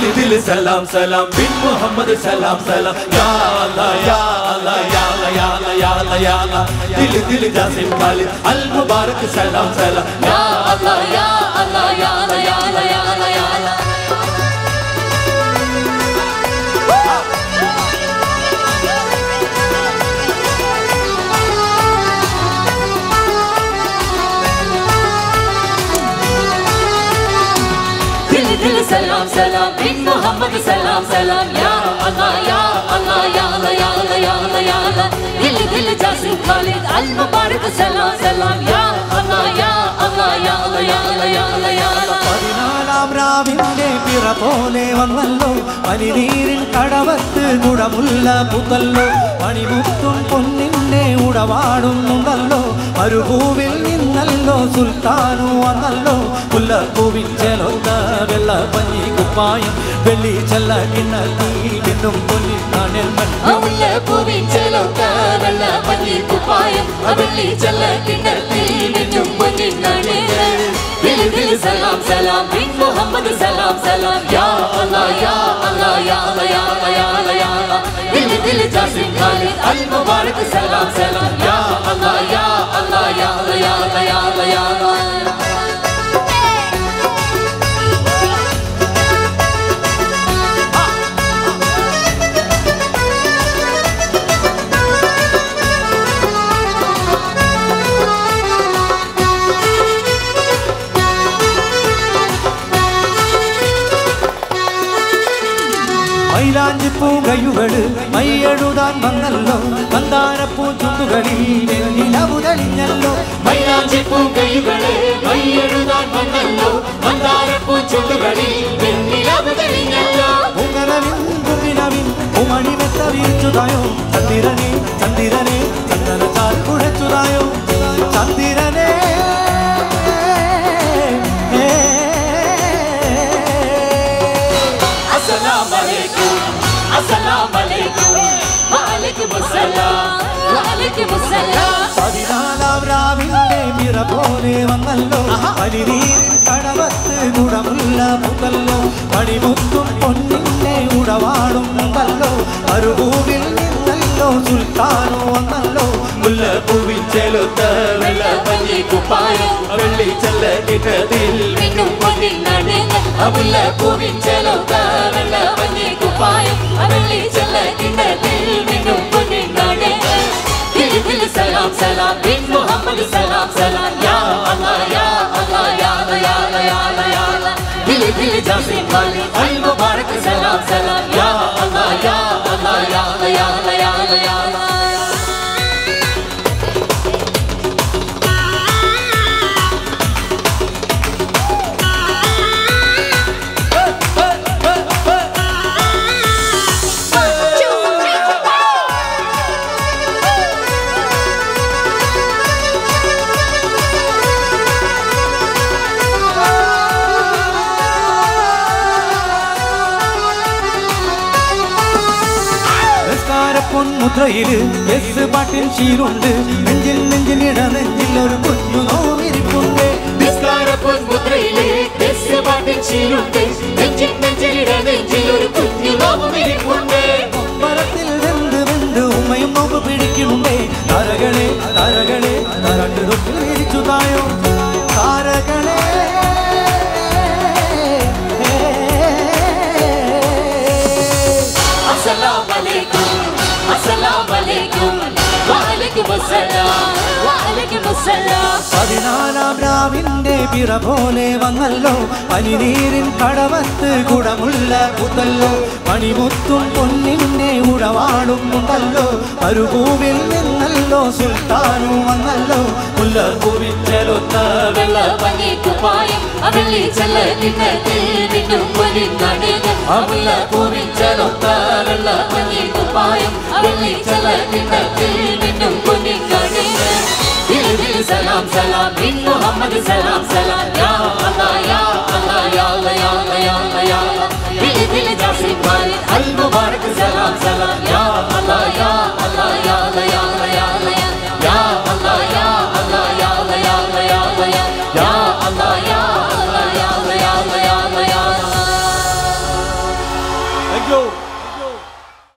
دل دل سلام سلام، بن محمد سلام سلام۔ یا اللہ یا اللہ یا اللہ یا اللہ یا اللہ یا اللہ۔ دل دل جاسم خالد المبارک، سلام سلام۔ یا اللہ یا اللہ یا اللہ یا اللہ۔ سلام سلام من محمد سلام سلام يا الله يا الله يا الله يا الله يا الله يا الله دل دل جاسم خالد المبارك سلام سلام يا الله يا الله يا الله പിറ പോലെ വന്നല്ലോ പനിനീരിൽ കടവത്ത് കുടമുള്ള പുതല്ലോ പണിമുത്തും പൊന്നിന്റെ ഉടവാടുന്നുണ്ടല്ലോ മരുഭൂവിൽ നിന്നല്ലോ സുൽത്താനു വന്നല്ലോ ചെലോ வெள்ள பஞ்சி குப்பாயம் வெள்ளி செல்ல கிண்ணி என்னும் பொன்னி நானில் மண் உள்ள பூவின் செலவுக்க வெள்ள பஞ்சி குப்பாயம் வெள்ளி செல்ல கிண்ணி என்னும் பொன்னி நானில் சலாம் சலாம் பின் முகமது சலாம் சலாம் யா அல்லா யா அல்லா யா அல்லா யா அல்லா யா அல்லா யா அல்லா தில் தில் ஜாசிம் காலித் அல் முபாரக் சலாம் சலாம் யா அல்லா யா அல்லா யா அல்லா யா அல்லா யா அல்லா யா அல்லா മൈലാഞ്ചി പൂകയുകള് മയ്യെഴുതാൻ വന്നല്ലോ മന്ദാരപ്പൂ ചുണ്ടുകളിൽ നിലവുതളിഞ്ഞല്ലോ മൈലാഞ്ചി പൂകയുകള് മയ്യെഴുതാൻ വന്നല്ലോ മന്ദാരപ്പൂ ചുണ്ടുകളിൽ നിലവുതളിഞ്ഞല്ലോ ഉമരവിൻ കുമിനവിൻ ഉമണി വെത്ത വീഴ്ചുതയോ ചന്ദ്രനെ ചന്ദ്രനെ السلام عليكم السلام عليكم وعليكم السلام وعليكم السلام വന്നല്ലോ ഉടവാടും നിന്നല്ലോ സുൽത്താനോ വന്നല്ലോ ചെലുത്ത selam ya Allah ya Allah ya Allah ya Allah ya Allah ya Allah Dili dili Casim Vali ay mübarek selam selam ya Allah ya Allah ya Allah ya Allah പൊന്മുദ്രയിൽ എസ് പാട്ടിൻ ശീലുണ്ട് നെഞ്ചിൽ നെഞ്ചിൽ ഇട നെഞ്ചിൽ ഒരു കുഞ്ഞു നോവിരിപ്പുണ്ട്. ശീലുണ്ട് നെഞ്ചിലിട നെഞ്ചിൽ ഒരു കുഞ്ഞു വെന്ത് വെന്ത് ഉമ്മയും നോക്ക് പിടിക്കുന്നുണ്ടേ താരകളെ താരകളെ താരാട്ട് തൊട്ടിൽ തായോ? പതിനാലാം രാവിന്റെ പിറ പോലെ വന്നല്ലോ. പനിനീരിൻ കടവത്ത് കുടമുള്ള കുത്തല്ലോ പണിമുത്തും പൊന്നിന്റെ ഉടവാടും ഉണ്ടല്ലോ. മരുഭൂവിൽ നിന്നല്ലോ സുൽത്താനും വന്നല്ലോ. മുല്ല കുവിച്ചലൊത്ത വെള്ള bin gönlümü Dili dili selam selam. Bin Muhammed'e selam selam. Ya Allah ya Allah ya Allah ya Allah ya Allah ya Allah. Dili dili Casim Halid el mübarek selam selam. Ya Allah